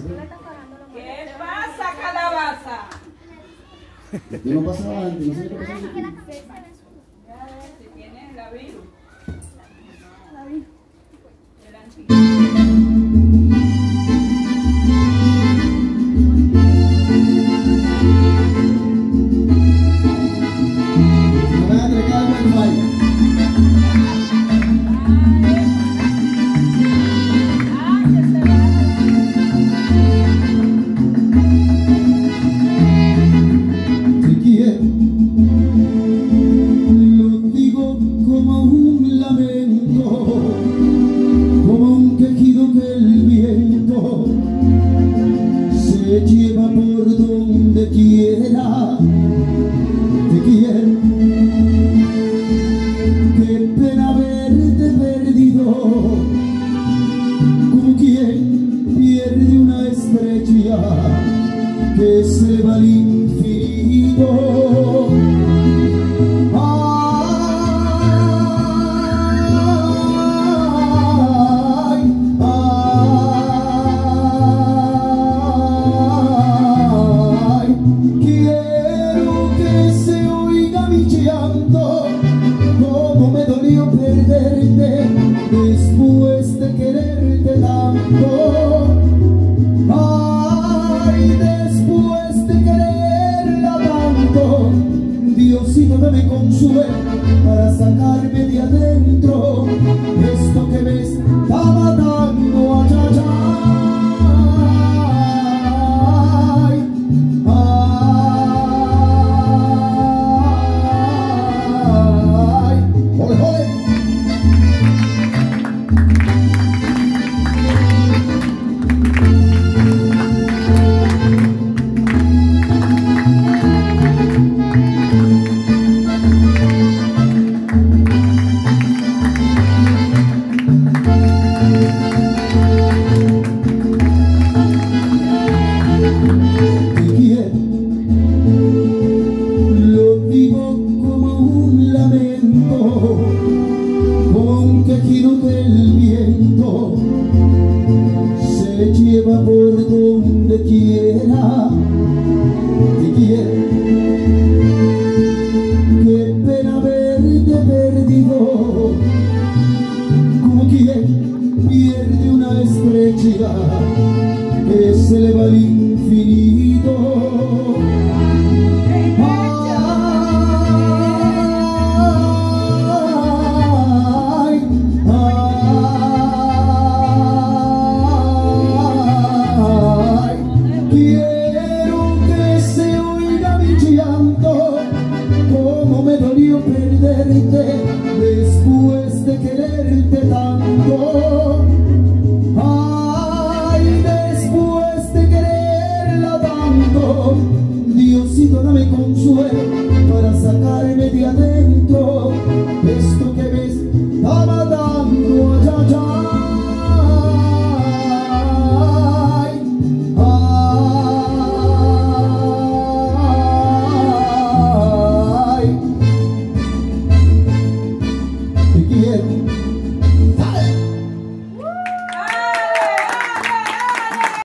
pasa? ¿Qué pasa, calabaza? Y no pasaba antes, no sé qué pasaba antes. Si tienes la virus. La virus. amor. vida que se le